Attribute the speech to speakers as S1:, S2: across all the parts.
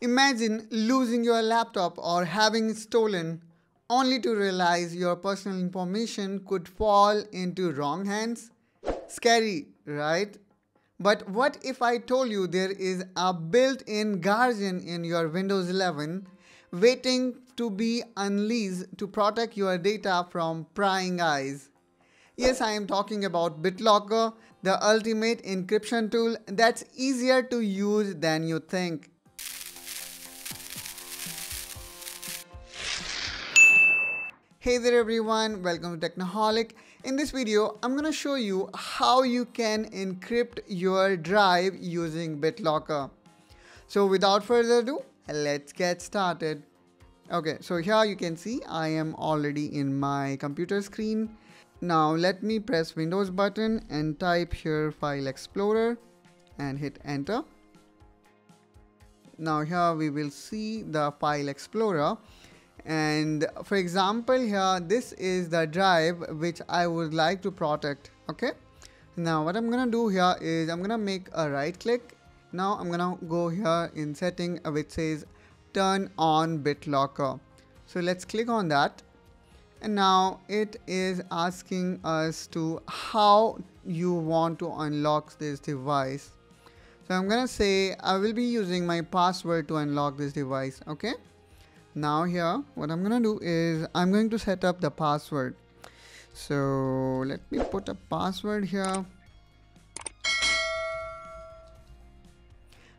S1: Imagine losing your laptop or having it stolen only to realize your personal information could fall into wrong hands. Scary, right? But what if I told you there is a built-in guardian in your Windows 11 waiting to be unleashed to protect your data from prying eyes? Yes, I am talking about BitLocker, the ultimate encryption tool that's easier to use than you think. Hey there everyone, welcome to Technoholic. In this video, I'm gonna show you how you can encrypt your drive using BitLocker. So without further ado, let's get started. Okay, so here you can see I am already in my computer screen. Now let me press Windows button and type here File Explorer and hit enter. Now here we will see the File Explorer and for example here this is the drive which I would like to protect okay? Now what I'm gonna do here is I'm gonna make a right click. Now I'm gonna go here in setting uh, which says turn on BitLocker. So let's click on that. And now it is asking us to how you want to unlock this device. So I'm gonna say I will be using my password to unlock this device okay now here what I'm gonna do is I'm going to set up the password. So let me put a password here.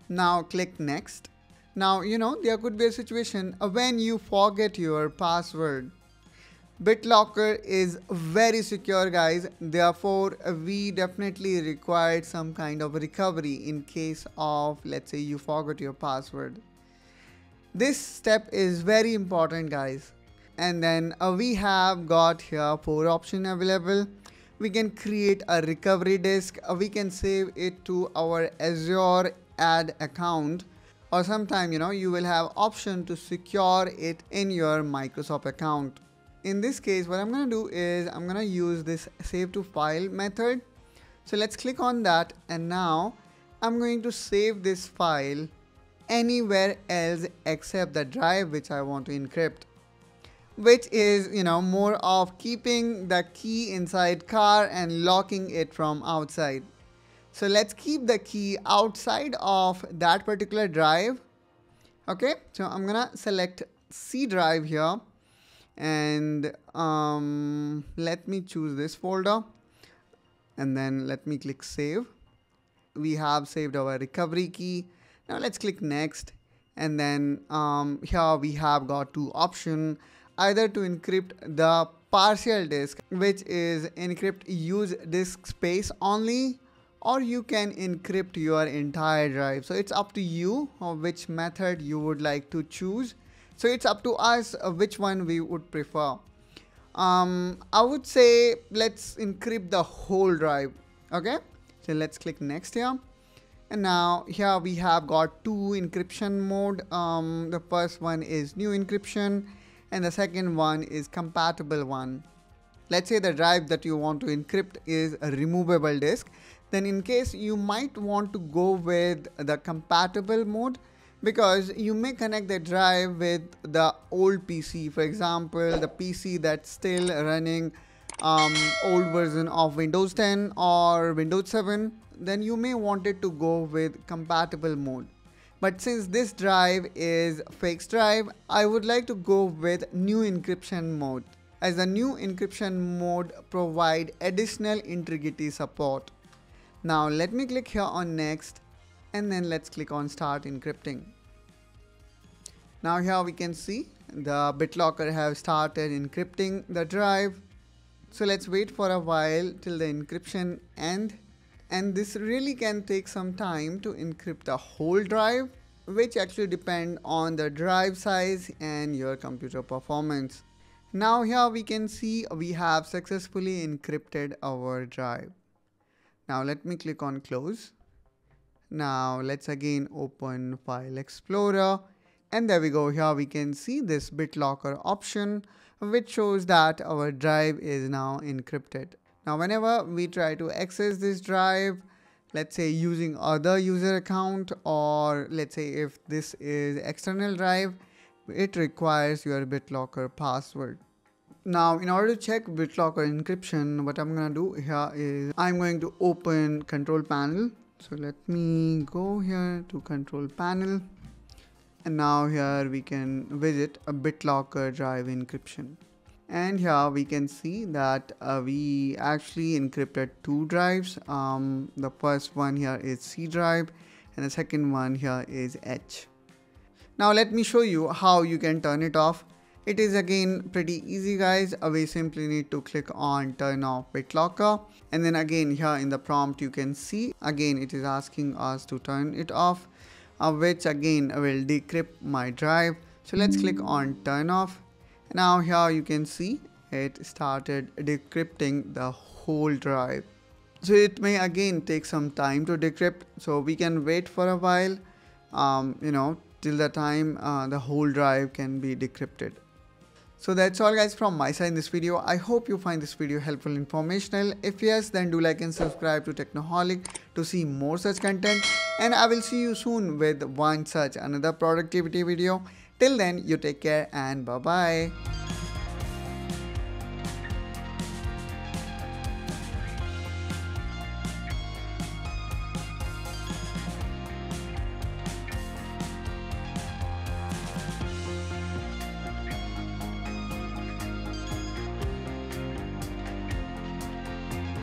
S1: Now click next. Now you know there could be a situation when you forget your password. BitLocker is very secure guys. Therefore we definitely required some kind of recovery in case of let's say you forgot your password this step is very important guys. And then uh, we have got here four options available. We can create a recovery disk. Uh, we can save it to our Azure AD account or sometime you know you will have option to secure it in your Microsoft account. In this case what I'm gonna do is I'm gonna use this save to file method. So let's click on that and now I'm going to save this file anywhere else except the drive which I want to encrypt which is you know more of keeping the key inside car and locking it from outside. So let's keep the key outside of that particular drive. Okay so I'm gonna select C drive here. And um, let me choose this folder. And then let me click save. We have saved our recovery key now let's click next. And then um, here we have got two options either to encrypt the partial disk which is encrypt use disk space only or you can encrypt your entire drive. So it's up to you which method you would like to choose. So it's up to us uh, which one we would prefer. Um, I would say let's encrypt the whole drive okay? So let's click next here and now here we have got two encryption mode. Um, the first one is new encryption and the second one is compatible one. Let's say the drive that you want to encrypt is a removable disk. Then in case you might want to go with the compatible mode because you may connect the drive with the old PC for example the PC that's still running um, old version of Windows 10 or Windows 7 then you may want it to go with compatible mode. But since this drive is fixed drive, I would like to go with new encryption mode as the new encryption mode provide additional integrity support. Now let me click here on next and then let's click on start encrypting. Now here we can see the BitLocker have started encrypting the drive. So let's wait for a while till the encryption end and this really can take some time to encrypt the whole drive which actually depend on the drive size and your computer performance. Now here we can see we have successfully encrypted our drive. Now let me click on close. Now let's again open File Explorer and there we go here we can see this BitLocker option which shows that our drive is now encrypted. Now whenever we try to access this drive, let's say using other user account or let's say if this is external drive it requires your BitLocker password. Now in order to check BitLocker encryption what I'm gonna do here is I'm going to open control panel. So let me go here to control panel. And now here we can visit a BitLocker drive encryption and here we can see that uh, we actually encrypted two drives. Um, the first one here is C drive and the second one here is H. Now let me show you how you can turn it off. It is again pretty easy guys. Uh, we simply need to click on turn off BitLocker and then again here in the prompt you can see again it is asking us to turn it off uh, which again will decrypt my drive. So let's click on turn off now here you can see it started decrypting the whole drive so it may again take some time to decrypt so we can wait for a while um, you know till the time uh, the whole drive can be decrypted so that's all guys from my side in this video. I hope you find this video helpful informational. If yes, then do like and subscribe to Technoholic to see more such content. And I will see you soon with one such another productivity video. Till then, you take care and bye bye.